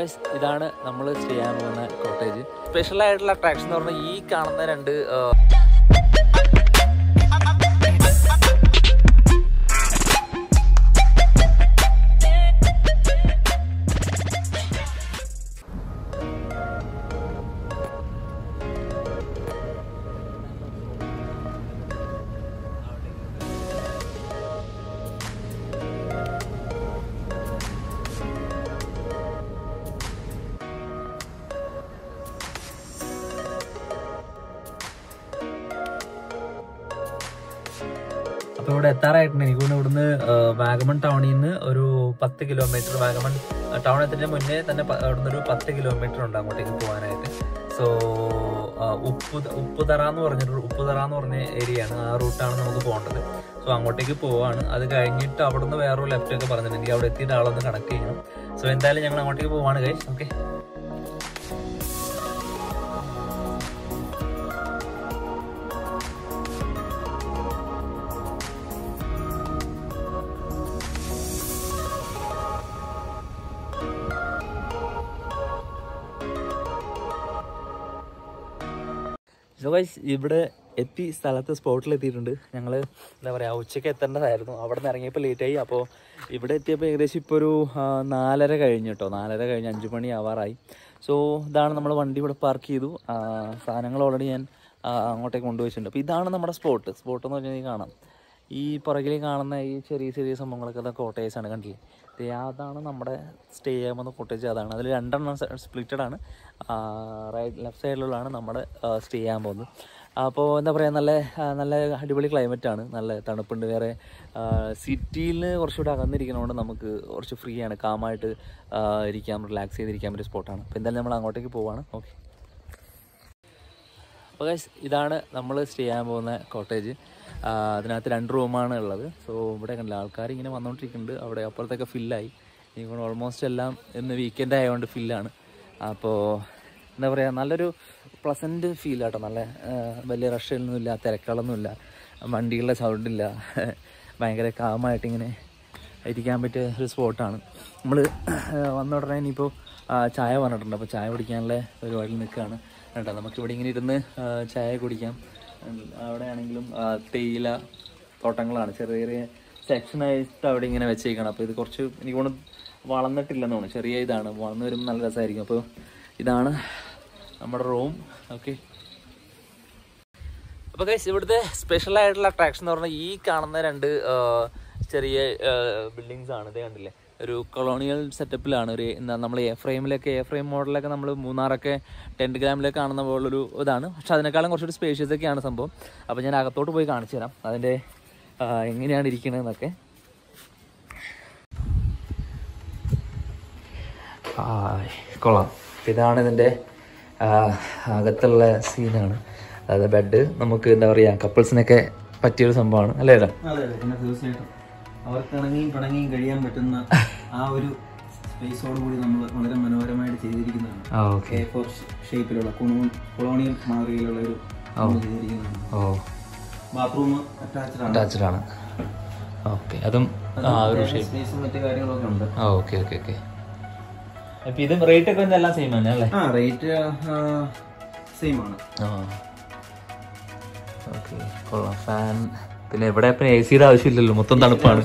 Guys ഇതാണ് നമ്മൾ ചെയ്യാൻ പോകുന്ന കോട്ടേജ് സ്പെഷ്യൽ ആയിട്ടുള്ള അട്രാക്ഷൻ എന്ന് പറഞ്ഞാൽ ഈ കാണുന്ന രണ്ട് ഇവിടെ എത്താറായിട്ടുണ്ട്. എനിക്ക് തോന്നുന്നു ഇവിടുന്ന് വാഗമൺ ടൗണിൽ നിന്ന് ഒരു പത്ത് കിലോമീറ്റർ വാഗമൺ ടൗൺ എത്തുന്നതിന് മുന്നേ തന്നെ അവിടുന്ന് ഒരു പത്ത് കിലോമീറ്റർ ഉണ്ട് അങ്ങോട്ടേക്ക് പോകാനായിട്ട്. സോ ഉപ്പ് ഉപ്പുതറ എന്ന് പറഞ്ഞിട്ട് ഉപ്പുതറ എന്ന് പറഞ്ഞ ഏരിയ ആണ് ആ റൂട്ടാണ് നമുക്ക് പോകേണ്ടത്. സോ അങ്ങോട്ടേക്ക് പോവാണ്. അത് കഴിഞ്ഞിട്ട് അവിടുന്ന് വേറൊരു ലെഫ്റ്റ് ഒക്കെ പറഞ്ഞിട്ടുണ്ട്. എനിക്ക് അവിടെ എത്തിയിട്ട് ആളൊന്ന് കണക്ട് ചെയ്യണം. സോ എന്തായാലും ഞങ്ങൾ അങ്ങോട്ടേക്ക് പോവാണ് കൈ ഓക്കെ സോ ഗൈസ് ഇവിടെ എത്തി സ്ഥലത്ത് സ്പോട്ടിൽ എത്തിയിട്ടുണ്ട്. ഞങ്ങൾ എന്താ പറയുക ഉച്ചയ്ക്ക് എത്തേണ്ടതായിരുന്നു. അവിടെ നിന്ന് ഇറങ്ങിയപ്പോൾ ലേറ്റായി അപ്പോൾ ഇവിടെ എത്തിയപ്പോൾ ഏകദേശം ഇപ്പോൾ ഒരു നാലര കഴിഞ്ഞു കേട്ടോ നാലര കഴിഞ്ഞ് അഞ്ച് മണി ആവാറായി. സോ ഇതാണ് നമ്മൾ വണ്ടി ഇവിടെ പാർക്ക് ചെയ്തു. സാധനങ്ങൾ ഓൾറെഡി ഞാൻ അങ്ങോട്ടേക്ക് കൊണ്ടുപോയിട്ടുണ്ട്. അപ്പോൾ ഇതാണ് നമ്മുടെ സ്പോട്ട് സ്പോട്ട് എന്ന് പറഞ്ഞാൽ കാണാം. ഈ പുറകിൽ കാണുന്ന ഈ ചെറിയ ചെറിയ സംഭവങ്ങളൊക്കെ അത് കോട്ടേജ് ആണ് കണ്ടില്ലേ? അതാണ് നമ്മുടെ സ്റ്റേ ചെയ്യാൻ പോകുന്ന കോട്ടേജ് അതാണ്. അതിൽ രണ്ടെണ്ണം സ്പ്ലിറ്റഡ് ആണ്. റൈറ്റ് ലെഫ്റ്റ് സൈഡിലുള്ളതാണ് നമ്മുടെ സ്റ്റേ ചെയ്യാൻ പോകുന്നത്. അപ്പോൾ എന്താ പറയുക നല്ല നല്ല അടിപൊളി ക്ലൈമറ്റ് ആണ്. നല്ല തണുപ്പുണ്ട്. വേറെ സിറ്റിയിൽ കുറച്ചുകൂടെ അകന്നിരിക്കുന്നതുകൊണ്ട് നമുക്ക് കുറച്ച് ഫ്രീ ആണ്. കാമായിട്ട് ഇരിക്കാം റിലാക്സ് ചെയ്തിരിക്കാൻ പറ്റിയ സ്പോട്ടാണ് അപ്പോൾ എന്തായാലും നമ്മൾ അങ്ങോട്ടേക്ക് പോവാണ്. ഓക്കെ അപ്പോൾ ഇതാണ് നമ്മൾ സ്റ്റേ ചെയ്യാൻ പോകുന്ന കോട്ടേജ് അതിനകത്ത് രണ്ട് റൂമാണ് ഉള്ളത്. സോ ഇവിടെ കണ്ടില്ല ആൾക്കാർ ഇങ്ങനെ വന്നുകൊണ്ടിരിക്കുന്നുണ്ട് അവിടെ അപ്പുറത്തൊക്കെ ഫില്ലായി ഇനി ഓൾമോസ്റ്റ് എല്ലാം ഇന്ന് വീക്കെൻഡ് ആയതുകൊണ്ട് ഫില്ലാണ് അപ്പോൾ എന്താ പറയുക നല്ലൊരു പ്ലസന്റ് ഫീൽ ആട്ടോ. നല്ല വലിയ റഷൊന്നുമില്ല തിരക്കുകളൊന്നുമില്ല വണ്ടികളുടെ സൗണ്ടില്ല ഭയങ്കര കാമായിട്ട് ഇങ്ങനെ ഇരിക്കാൻ പറ്റിയ ഒരു സ്പോട്ടാണ് നമ്മൾ വന്ന ഉടനെ ഇനിയിപ്പോൾ ചായ പറഞ്ഞിട്ടുണ്ട് അപ്പോൾ ചായ കുടിക്കാനുള്ള പരിപാടിയിൽ നിൽക്കുകയാണ്. കേട്ടോ നമുക്കിവിടെ ഇങ്ങനെ ഇരുന്ന് ചായ കുടിക്കാം. അവിടെ ആണെങ്കിലും തേയില തോട്ടങ്ങളാണ്. ചെറിയ ചെറിയ സെക്ഷനായിട്ട് അവിടെ ഇങ്ങനെ വെച്ചേക്കണം. അപ്പോൾ ഇത് കുറച്ച് എനിക്ക് തോന്നുന്നു വളർന്നിട്ടില്ലെന്ന് തോന്നുന്നു. ചെറിയ ഇതാണ്. വളർന്നു വരുമ്പോൾ നല്ല രസമായിരിക്കും. അപ്പോൾ ഇതാണ് നമ്മുടെ റൂം. ഓക്കെ. അപ്പോൾ കൈസ് ഇവിടുത്തെ സ്പെഷ്യൽ ആയിട്ടുള്ള അട്രാക്ഷൻ എന്ന് പറഞ്ഞാൽ ഈ കാണുന്ന രണ്ട് ചെറിയ ബിൽഡിങ്സ് ആണ്. ഇത് കണ്ടില്ലേ? ഒരു കൊളോണിയൽ സെറ്റപ്പിലാണ് ഒരു എന്താ നമ്മൾ എ ഫ്രെയിമിലൊക്കെ എ ഫ്രെയിം മോഡലൊക്കെ നമ്മൾ മൂന്നാറൊക്കെ ടെന്റ് ഗ്രാമിലൊക്കെ കാണുന്ന പോലുള്ളൊരു ഇതാണ്. പക്ഷെ അതിനേക്കാളും കുറച്ചൊരു സ്പേഷ്യസ് ഒക്കെയാണ് സംഭവം. അപ്പോൾ ഞാൻ അകത്തോട്ട് പോയി കാണിച്ചു തരാം. അതിന്റെ എങ്ങനെയാണ് ഇരിക്കണതെന്നൊക്കെ. കൊള്ളാം. ഇതാണ് ഇതിന്റെ അകത്തുള്ള സീനാണ് അതായത് ബെഡ് നമുക്ക് എന്താ പറയുക കപ്പിൾസിനൊക്കെ പറ്റിയൊരു സംഭവമാണ്. അല്ലേ അതെ അതെ. പിന്നെ തീർച്ചയായിട്ടും. അവർക്ക് ഇണങ്ങിയും പിണങ്ങിയും കഴിയാൻ പറ്റുന്ന ആ ഒരു സ്പേസോട് കൂടി നമ്മൾ വളരെ മനോഹരമായിട്ട് ചെയ്തിരിക്കുന്നതാണ്. ഷേപ്പിലുള്ള കൊളോണിയൽ മാതൃകയിലുള്ള ഒരു ബാത്റൂം അറ്റാച്ച്ഡ് ആണ്. ഓക്കെ അതും ആ ഒരു ഷേപ്പ് സ്പേസും മറ്റു കാര്യങ്ങളൊക്കെ ഉണ്ട്. ആ ഓക്കെ ഓക്കെ ഓക്കെ അപ്പം ഇത് റേറ്റ് ഒക്കെ എല്ലാം സെയിം ആണ് അല്ലേ? ആ റേറ്റ് സെയിം ആണ്. ആ. ഓക്കെ കൊള്ളാം. ഫാൻ പിന്നെ ഇവിടെ പിന്നെ എ സിയുടെ ആവശ്യമില്ലല്ലോ മൊത്തം തണുപ്പാണ്.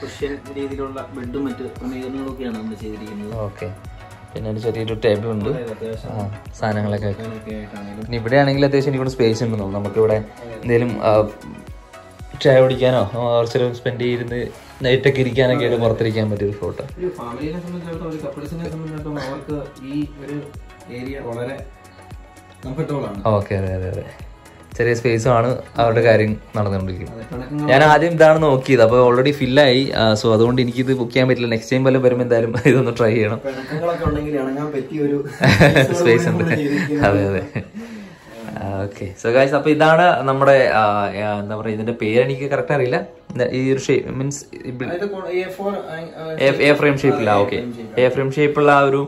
ക്രിസ്ത്യൻ രീതിയിലുള്ള ബെഡും മറ്റ് ക്രമീകരണങ്ങളൊക്കെയാണ് നമ്മൾ ചെയ്തിരിക്കുന്നത്. ഓക്കെ. പിന്നെ ഒരു ചെറിയൊരു ടേബിൾ ഉണ്ട്. സാധനങ്ങളൊക്കെ പിന്നെ ഇവിടെ ആണെങ്കിൽ അത്യാവശ്യം എനിക്കൂടെ സ്പേസ് ഉണ്ടെന്ന് നമുക്കിവിടെ എന്തെങ്കിലും ചായ കുടിക്കാനോ കുറച്ചൊരു സ്പെൻഡ് ചെയ്തിരുന്ന് നൈറ്റൊക്കെ ഇരിക്കാനൊക്കെ ആയിട്ട് പുറത്തിരിക്കാൻ പറ്റിയൊരു ഫോട്ടോ ഫാമിലിനെ സംബന്ധിച്ചിടത്തോളം കപ്പിൾസിനെ സംബന്ധിച്ചിടത്തോളം അവർക്ക് ഈ ഒരു ഏരിയ വളരെ കംഫർട്ടബിൾ ആണ്. ഓക്കെ അതെ അതെ അതെ. ചെറിയ സ്പേസുമാണ് അവരുടെ കാര്യം നടന്നുകൊണ്ടിരിക്കുന്നത്. ഞാൻ ആദ്യം ഇതാണ് നോക്കിയത്. അപ്പോൾ ഓൾറെഡി ഫില്ലായി സോ അതുകൊണ്ട് എനിക്ക് ഇത് ബുക്ക് ചെയ്യാൻ പറ്റില്ല. നെക്സ്റ്റ് ടൈം വല്ലതും വരുമ്പോൾ എന്തായാലും ഇതൊന്ന് ട്രൈ ചെയ്യണം. സ്പേസ് ഉണ്ട്. അതെ അതെ. ഓക്കെ സോ ഗായ്സ് അപ്പൊ ഇതാണ് നമ്മുടെ എന്താ പറയുക ഇതിന്റെ പേര് എനിക്ക് കറക്റ്റ് അറിയില്ല. ഈ ഒരു ഷേപ്പ് മീൻസ് എ ഫ്രെയിം ഷേപ്പില്ല ഓക്കെ എ ഫ്രെയിം ഷേപ്പുള്ള ആ ഒരു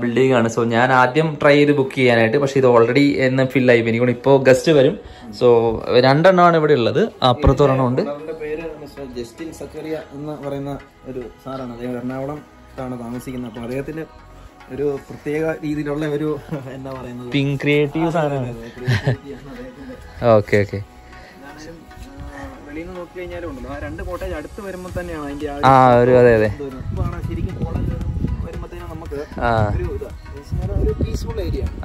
ബിൽഡിംഗ് ആണ്. സോ ഞാൻ ആദ്യം ട്രൈ ചെയ്ത് ബുക്ക് ചെയ്യാനായിട്ട്. പക്ഷെ ഇത് ഓൾറെഡി എന്ന് ഫില്ലായി എനിക്ക് ഇപ്പോൾ ഗസ്റ്റ് വരും. സോ രണ്ടെണ്ണമാണ് ഇവിടെ ഉള്ളത്. അപ്പുറത്തൊരെണ്ണം ഉണ്ട്. അവരുടെ പേര് മിസ്റ്റർ ജസ്റ്റിൻ സക്കറിയ എന്ന് പറയുന്ന ഒരു സാറാണ്. അദ്ദേഹം എറണാകുളം ആണ് താമസിക്കുന്നത്. അപ്പോൾ അദ്ദേഹത്തിന്റെ ഒരു പ്രത്യേക രീതിയിലുള്ള ഒരു എന്താ പറയുന്നത്? പിങ്ക് ക്രിയേറ്റീവ് സാധനമാണ് ഓക്കെ ഓക്കെ ആ, വെളിയിൽ നോക്കി കഴിഞ്ഞാലും ഉണ്ടല്ലോ. ആ രണ്ട് കോട്ടേജ് അടുത്ത് വരുമ്പോൾ തന്നെയാണ് അതിന്റെ ആ ആ ഒരു അതെ അതെ. ശരിക്കും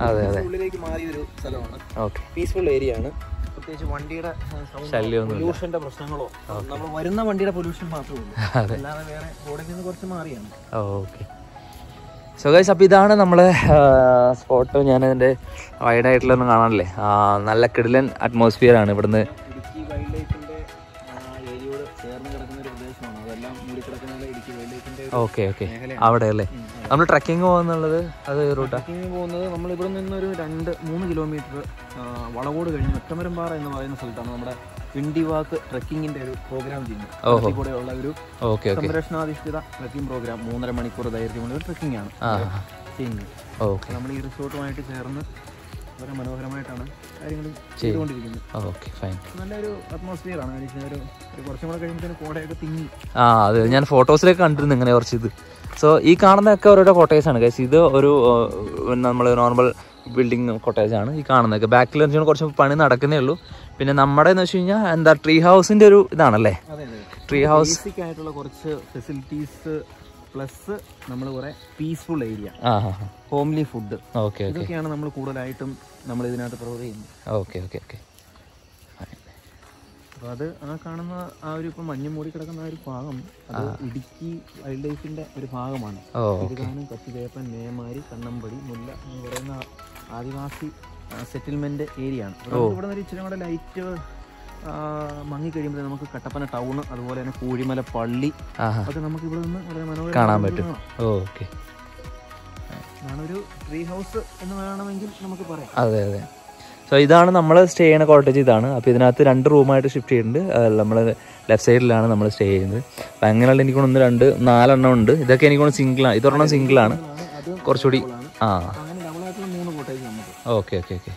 അതെ അതെ. ഉള്ളിലേക്ക് മാറിയ ഒരു സ്ഥലമാണ് പീസ്ഫുൾ ഏരിയ ആണ്. പ്രത്യേകിച്ച് വണ്ടിയുടെ. പൊല്യൂഷന്റെ പ്രശ്നങ്ങളോ നമ്മൾ വരുന്ന വണ്ടിയുടെ പൊല്യൂഷൻ മാത്രമേ ഉള്ളൂ. അല്ലാതെ വേറെ റോഡിൽ നിന്ന് കുറച്ച് മാറിയാണ്. ഓക്കെ. സോ ഗൈസ് അപ്പോൾ ഇതാണ് നമ്മളെ സ്പോട്ട് ഞാൻ അതിന്റെ വൈഡായിട്ടുള്ളൊന്നും കാണാനല്ലേ? നല്ല കിടിലൻ അറ്റ്മോസ്ഫിയർ ആണ് ഇവിടുന്ന്. Okay okay. അവിടെ അല്ലേ? നമ്മൾ ട്രക്കിംഗ് പോകുന്നുള്ളത് അത് റൂട്ടാ ട്രക്കിംഗ് പോകുന്നത് നമ്മൾ ഇവിടെ നിന്നൊരു രണ്ട് മൂന്ന് കിലോമീറ്റർ വളവോട് കഴിഞ്ഞ് ഒറ്റമരമ്പാറ എന്ന് പറയുന്ന സ്ഥലത്താണ് നമ്മുടെ പിണ്ടിവാക്ക് ട്രക്കിങ്ങിന്റെ ഒരു പ്രോഗ്രാം ചെയ്യുന്നത്. കൂടെയുള്ള ഒരു സംരക്ഷണാധിഷ്ഠിത ട്രക്കിംഗ് പ്രോഗ്രാം മൂന്നര മണിക്കൂർ ദൈർഘ്യമുള്ള ഒരു ട്രക്കിംഗ് ആണ്. ചെയ്യുന്നത്. ഓക്കെ. നമ്മൾ ഈ റിസോർട്ടുമായിട്ട് ചേർന്ന് വളരെ മനോഹരമായിട്ടാണ് കാര്യങ്ങൾ ചെയ്തുകൊണ്ടിരിക്കുന്നത്. ഓക്കെ ഫൈൻ നല്ലൊരു അറ്റ്മോസ്ഫിയർ ആണ്. ഒരു കുറച്ചും കൂടെ കഴിയുമ്പോൾ കോടയൊക്കെ തിങ്ങി. ആ അതെ ഞാൻ ഫോട്ടോസിലൊക്കെ കണ്ടിരുന്നു ഇങ്ങനെ കുറച്ച് ഇത് സോ ഈ കാണുന്നതൊക്കെ ഓരോരോ കോട്ടേജ് ആണ് ഗൈസ് ഇത് ഒരു നമ്മൾ നോർമൽ ബിൽഡിംഗ് കോട്ടേജ് ആണ് ഈ കാണുന്നതൊക്കെ. ബാക്കിൽ വെച്ചാൽ കുറച്ച് പണി നടക്കുന്നേ ഉള്ളൂ. പിന്നെ നമ്മുടെ എന്ന് വെച്ച് കഴിഞ്ഞാൽ എന്താ ട്രീ ഹൗസിന്റെ ഒരു ഇതാണല്ലേ? ട്രീ ഹൗസ് ആയിട്ടുള്ള കുറച്ച് ഫെസിലിറ്റീസ് പ്ലസ് നമ്മൾ കുറെ peaceful area homely food okay ഇതൊക്കെയാണ് നമ്മൾ കൂടുതലായിട്ടും നമ്മൾ ഇതിനകത്ത് പ്രൊവൈഡ് ചെയ്യുന്നത്. ഓക്കെ ഓക്കെ ഓക്കെ അപ്പോൾ അത് ആ കാണുന്ന ആ ഒരു ഇപ്പം മഞ്ഞ് മൂടി കിടക്കുന്ന ആ ഒരു ഭാഗം അത് ഇടുക്കി വൈൽഡ് ലൈഫിന്റെ ഒരു ഭാഗമാണ്. തിരുകാനം കത്തിവേപ്പൻ മേമാരി കണ്ണമ്പടി മുല്ല എന്ന് പറയുന്ന ആദിവാസി സെറ്റിൽമെന്റ് ഏരിയ ആണ്. ഇവിടെ നിന്ന് ഇച്ചിരി കൂടെ ലൈറ്റ് മങ്ങി കഴിയുമ്പോൾ നമുക്ക് കട്ടപ്പന ടൗൺ അതുപോലെ തന്നെ കൂഴിമല പള്ളി. ഒക്കെ നമുക്ക് ഇവിടെ നിന്ന് വളരെ മനോഹരം കാണാൻ പറ്റും. ഓക്കെ. ഞാനൊരു ഒരു ട്രീ ഹൗസ് എന്ന് വേണമെങ്കിൽ നമുക്ക് പറയാം. അതെ അതെ. സോ ഇതാണ് നമ്മൾ സ്റ്റേ ചെയ്യുന്ന കോട്ടേജ് ഇതാണ്. അപ്പോൾ ഇതിനകത്ത് രണ്ട് റൂമായിട്ട് ഷിഫ്റ്റ് ചെയ്തിട്ടുണ്ട് നമ്മൾ ലെഫ്റ്റ് സൈഡിലാണ് നമ്മൾ സ്റ്റേ ചെയ്യുന്നത്. അപ്പം അങ്ങനെയുള്ള എനിക്ക് ഒന്ന് രണ്ട് നാലെണ്ണം ഉണ്ട്. ഇതൊക്കെ എനിക്കൊന്ന് സിംഗിളാണ് ഇതൊരെണ്ണം സിംഗിളാണ് കുറച്ചുകൂടി ആ. Okay okay okay.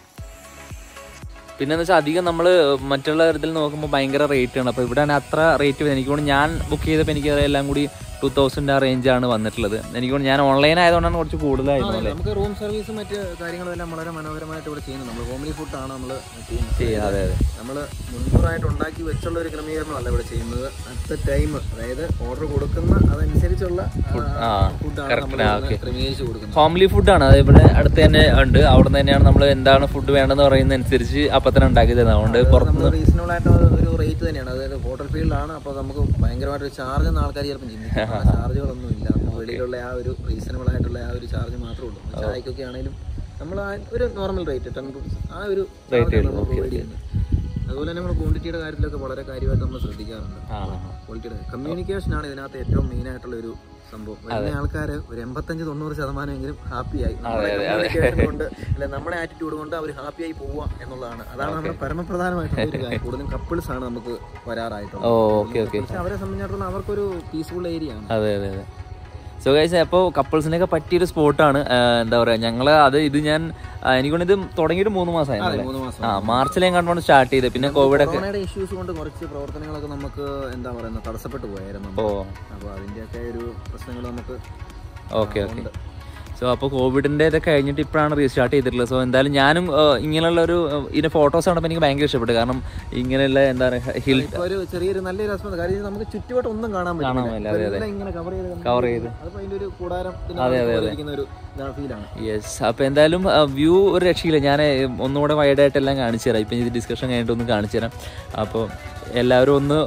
പിന്നെന്ന് വെച്ചാൽ അധികം നമ്മൾ മറ്റുള്ള തരത്തിൽ നോക്കുമ്പോൾ ഭയങ്കര റേറ്റ് ആണ്. അപ്പോൾ ഇവിടെ അത്ര റേറ്റ് എനിക്ക് തോന്നുന്നു ഞാൻ ബുക്ക് ചെയ്തപ്പോൾ എനിക്ക് എല്ലാം കൂടി ടൂ തൗസൻഡ് ആ ആണ് വന്നിട്ടുള്ളത്. എനിക്ക് ഞാൻ ഓൺലൈൻ ആയതുകൊണ്ടാണ് കുറച്ച് കൂടുതലായിരുന്നു നമുക്ക് റൂം സർവീസ് മറ്റ് കാര്യങ്ങളെല്ലാം വളരെ മനോഹരമായിട്ട് ഇവിടെ ചെയ്യുന്നത് നമ്മൾ ഹോംലി ഫുഡാണ് നമ്മൾ ചെയ്യുന്നത്. അതെ അതെ. നമ്മൾ മുൻകൂറായിട്ട് ഉണ്ടാക്കി വെച്ചുള്ള ഒരു ക്രമീകരണമല്ല ഇവിടെ ചെയ്യുന്നത്. അറ്റ് ടൈം അതായത് ഓർഡർ കൊടുക്കുന്ന അതനുസരിച്ചുള്ള ഫുഡാണ് ഹോംലി ഫുഡാണ് അത് ഇവിടെ അടുത്ത് തന്നെ ഉണ്ട്. അവിടെ നിന്ന് തന്നെയാണ് നമ്മൾ എന്താണ് ഫുഡ് വേണ്ടതെന്ന് പറയുന്നതനുസരിച്ച് അപ്പം തന്നെ ഉണ്ടാക്കി തരുന്നത്. അതുകൊണ്ട് പുറത്ത് റീസണബിൾ ആയിട്ട് ഒരു റേറ്റ് തന്നെയാണ്. അതായത് ഹോട്ടൽ ഫീൽഡാണ് അപ്പോൾ നമുക്ക് ഭയങ്കരമായിട്ട് ചാർജ് എന്ന ആൾക്കാർ ചിലപ്പോൾ ചിന്തിക്കും. ചാർജുകളൊന്നും ഇല്ല. വെളിയിലുള്ള ആ ഒരു റീസണബിൾ ആയിട്ടുള്ള ആ ഒരു ചാർജ് മാത്രമേ ഉള്ളൂ. ചായക്കൊക്കെ ആണെങ്കിലും നമ്മൾ ആ ഒരു നോർമൽ റേറ്റ് ടെൻ റുപ്പീസ് ആ ഒരു റേറ്റ് അതുപോലെ തന്നെ നമ്മൾ ക്വാണ്ടിറ്റിയുടെ കാര്യത്തിലൊക്കെ വളരെ കാര്യമായിട്ട് നമ്മൾ ശ്രദ്ധിക്കാറുണ്ട്. ക്വാളിറ്റിയുടെ കമ്മ്യൂണിക്കേഷൻ ആണ് ഇതിനകത്ത് ഏറ്റവും മെയിൻ ആയിട്ടുള്ള ഒരു സംഭവം. വരുന്ന ആൾക്കാർ ഒരു എൺപത്തഞ്ച് തൊണ്ണൂറ് ശതമാനമെങ്കിലും ഹാപ്പിയായി. നമ്മുടെ ആറ്റിറ്റ്യൂഡ് കൊണ്ട് അല്ലെ നമ്മുടെ ആറ്റിറ്റ്യൂഡ് കൊണ്ട് അവർ ഹാപ്പിയായി പോവുക എന്നുള്ളതാണ്. അതാണ് നമ്മുടെ പരമപ്രധാനമായിട്ടുള്ള ഒരു കാര്യം. കൂടുതലും കപ്പിൾസ് ആണ് നമുക്ക് വരാറായിട്ടുള്ളത്. പക്ഷെ അവരെ സംബന്ധിച്ചിടത്തോളം അവർക്കൊരു പീസ്ഫുൾ ഏരിയ ആണ്. അതെ അതെ അതെ. സോ ഗൈസ് അപ്പോൾ കപ്പിൾസിനൊക്കെ പറ്റിയൊരു സ്പോട്ടാണ്. എന്താ പറയുക ഞങ്ങൾ അത് ഇത് ഞാൻ എനിക്കൊണ്ട് ഇത് തുടങ്ങിയിട്ട് മൂന്ന് മാസമായിരുന്നു മൂന്ന് മാസം. ആ മാർച്ചിലേ കണ്ടുകൊണ്ട് സ്റ്റാർട്ട് ചെയ്ത്. പിന്നെ കോവിഡ് ഒക്കെ. ഇഷ്യൂസ് കൊണ്ട് കുറച്ച് പ്രവർത്തനങ്ങളൊക്കെ നമുക്ക് എന്താ പറയുന്നത് തടസ്സപ്പെട്ടു പോയായിരുന്നു. അപ്പോൾ അതിന്റെയൊക്കെ ഒരു പ്രശ്നങ്ങൾ നമുക്ക് ഓക്കെ ഓക്കെ. സോ അപ്പോൾ കോവിഡിന്റെ ഇത് കഴിഞ്ഞിട്ട് ഇപ്പോഴാണ് റീസ്റ്റാർട്ട് ചെയ്തിട്ടുള്ളത്. സോ എന്തായാലും ഞാനും ഇങ്ങനെയുള്ള ഒരു ഇതിന്റെ ഫോട്ടോസ് കണ്ടപ്പോൾ എനിക്ക് ഭയങ്കര ഇഷ്ടപ്പെട്ടു. കാരണം ഇങ്ങനെയുള്ള എന്താ പറയുക ഹിൽ ഒരു ചെറിയൊരു നല്ലൊരു രസം കാര്യം നമുക്ക് ചുറ്റുവട്ടം ഒന്നും കാണാൻ കാണാൻ പറ്റില്ല. അതെ, കവർ ചെയ്ത് അതെ അതെ അതിപ്പോ യെസ് അപ്പോൾ എന്തായാലും വ്യൂ ഒരു രക്ഷയില്ല. ഞാൻ ഒന്നുകൂടെ വൈഡായിട്ടെല്ലാം കാണിച്ചു തരാം. ഇപ്പം ഇത് ഡിസ്കഷൻ കഴിഞ്ഞിട്ട് ഒന്ന് കാണിച്ചു തരാം. അപ്പോൾ എല്ലാവരും ഒന്ന്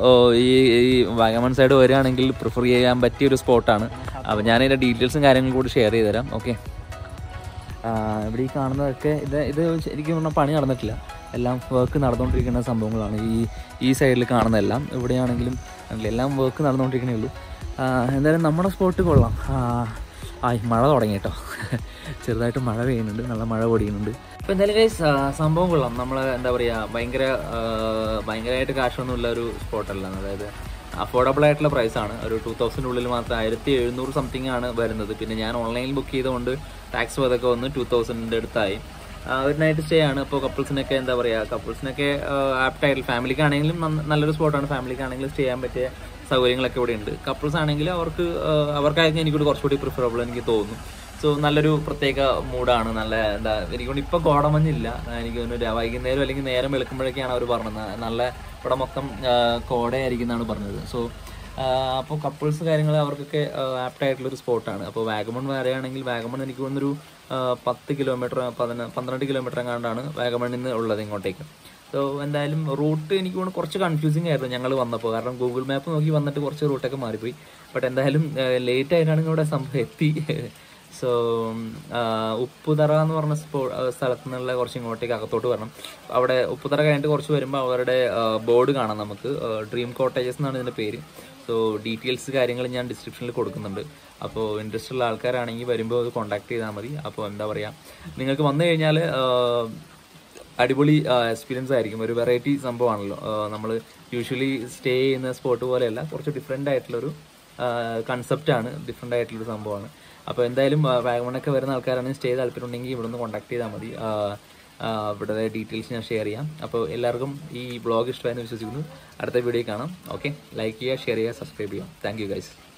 ഈ ഈ വാഗമൺ സൈഡ് വരികയാണെങ്കിൽ പ്രിഫർ ചെയ്യാൻ പറ്റിയ ഒരു സ്പോട്ടാണ് അപ്പോൾ ഞാൻ അതിന്റെ ഡീറ്റെയിൽസും കാര്യങ്ങളും കൂടി ഷെയർ ചെയ്ത് തരാം. ഓക്കെ ഇവിടെ ഈ കാണുന്നതൊക്കെ ഇത് ഇത് ശരിക്കും പറഞ്ഞാൽ പണി നടന്നിട്ടില്ല. എല്ലാം വർക്ക് നടന്നുകൊണ്ടിരിക്കുന്ന സംഭവങ്ങളാണ്. ഈ ഈ സൈഡിൽ കാണുന്നതെല്ലാം. ഇവിടെയാണെങ്കിലും എല്ലാം വർക്ക് നടന്നുകൊണ്ടിരിക്കണേ ഉള്ളൂ. എന്തായാലും നമ്മുടെ സ്പോട്ട് കൊള്ളാം. ആയി മഴ തുടങ്ങി കേട്ടോ ചെറുതായിട്ട് മഴ പെയ്യുന്നുണ്ട് നല്ല മഴ പൊടിയുന്നുണ്ട്. അപ്പോൾ എന്തായാലും ഗൈസ് സംഭവം കൊള്ളാം. നമ്മൾ എന്താ പറയുക ഭയങ്കര ഭയങ്കരമായിട്ട് ഉള്ള ഒരു സ്പോട്ടല്ല അതായത് അഫോർഡബിൾ ആയിട്ടുള്ള പ്രൈസാണ് ഒരു ടൂ തൗസൻഡ് ഉള്ളിൽ മാത്രം ആയിരത്തി എഴുന്നൂറ് സംതിങ് ആണ് വരുന്നത്. പിന്നെ ഞാൻ ഓൺലൈനിൽ ബുക്ക് ചെയ്തുകൊണ്ട് ടാക്സ് അതൊക്കെ വന്ന് ടൂ തൗസൻഡിന്റെ അടുത്തായി. ഒരു നൈറ്റ് സ്റ്റേ ആണ്. ഇപ്പോൾ കപ്പിൾസിനൊക്കെ എന്താ പറയുക കപ്പിൾസിനൊക്കെ ആപ്റ്റായിട്ടുള്ള ഫാമിലിക്കാണെങ്കിലും നല്ലൊരു സ്പോട്ടാണ് ഫാമിലിക്കാണെങ്കിലും സ്റ്റേ ചെയ്യാൻ പറ്റിയ സൗകര്യങ്ങളൊക്കെ ഇവിടെ ഉണ്ട് കപ്പിൾസ് ആണെങ്കിൽ അവർക്ക് അവർക്കായിരുന്നു എനിക്കൊരു കുറച്ചുകൂടി പ്രിഫറബിൾ എനിക്ക് തോന്നുന്നു. സോ നല്ലൊരു പ്രത്യേക മൂഡാണ് നല്ല എന്താ എനിക്കൊണ്ട് ഇപ്പൊ കോടമഞ്ഞില്ല. എനിക്ക് തോന്നുന്നു വൈകുന്നേരം അല്ലെങ്കിൽ നേരം വെളുക്കുമ്പോഴൊക്കെയാണ് അവർ പറഞ്ഞത്. നല്ല ഇവിടെ മൊത്തം കോടയായിരിക്കും എന്നാണ് പറഞ്ഞത്. സോ അപ്പോൾ കപ്പിൾസ് കാര്യങ്ങൾ അവർക്കൊക്കെ ആപ്റ്റ് ആയിട്ടുള്ള ഒരു സ്പോട്ടാണ് അപ്പോൾ വാഗമൺ വരെയാണെങ്കിൽ വാഗമൺ എനിക്ക് തോന്നുന്നൊരു പത്ത് കിലോമീറ്റർ പതിന പന്ത്രണ്ട് കിലോമീറ്റർ എങ്ങാണ്ടാണ് വാഗമണിൽ നിന്ന് ഉള്ളത് ഇങ്ങോട്ടേക്ക്. സോ എന്തായാലും റൂട്ട് എനിക്ക് തോന്നുന്നു കുറച്ച് കൺഫ്യൂസിങ് ആയിരുന്നു ഞങ്ങൾ വന്നപ്പോൾ. കാരണം ഗൂഗിൾ മാപ്പ് നോക്കി വന്നിട്ട് കുറച്ച് റൂട്ടൊക്കെ മാറിപ്പോയി. ബട്ട് എന്തായാലും ലേറ്റ് ആയിട്ടാണ് ഇവിടെ സംഭവം എത്തി. സോ ഉപ്പുതറ എന്ന് പറഞ്ഞ സ്പോ സ്ഥലത്ത് നിന്നുള്ള കുറച്ച് ഇങ്ങോട്ടേക്ക് അകത്തോട്ട് വരണം. അവിടെ ഉപ്പുതറ കഴിഞ്ഞിട്ട് കുറച്ച് വരുമ്പോൾ അവരുടെ ബോർഡ് കാണാം നമുക്ക്. ഡ്രീം കോട്ടേജസ് എന്നാണ് ഇതിന്റെ പേര്. സോ ഡീറ്റെയിൽസ് കാര്യങ്ങൾ ഞാൻ ഡിസ്ക്രിപ്ഷനിൽ കൊടുക്കുന്നുണ്ട്. അപ്പോൾ ഇൻട്രസ്റ്റ് ഉള്ള ആൾക്കാരാണെങ്കിൽ വരുമ്പോൾ അത് കോൺടാക്ട് ചെയ്താൽ മതി. അപ്പോൾ എന്താ പറയുക നിങ്ങൾക്ക് വന്നു കഴിഞ്ഞാൽ അടിപൊളി എക്സ്പീരിയൻസ് ആയിരിക്കും. ഒരു വെറൈറ്റി സംഭവമാണല്ലോ. നമ്മൾ യൂഷ്വലി സ്റ്റേ ചെയ്യുന്ന സ്പോട്ട് പോലെയല്ല കുറച്ച് ഡിഫറെന്റ് ആയിട്ടുള്ളൊരു കൺസെപ്റ്റ് ആണ് ഡിഫറെന്റ് ആയിട്ടുള്ളൊരു സംഭവമാണ്. അപ്പോൾ എന്തായാലും വാഗമണൊക്കെ വരുന്ന ആൾക്കാരാണ് സ്റ്റേ താല്പര്യം ഉണ്ടെങ്കിൽ ഇവിടെ നിന്ന് കോൺടാക്ട് ചെയ്താൽ മതി. ഇവിടെ ഡീറ്റെയിൽസ് ഞാൻ ഷെയർ ചെയ്യാം. അപ്പോൾ എല്ലാവർക്കും ഈ ബ്ലോഗ് ഇഷ്ടമായെന്ന് വിശ്വസിക്കുന്നു. അടുത്ത വീഡിയോ കാണാം. ഓക്കെ ലൈക്ക് ചെയ്യുക ഷെയർ ചെയ്യുക സബ്സ്ക്രൈബ് ചെയ്യുക. Thank you guys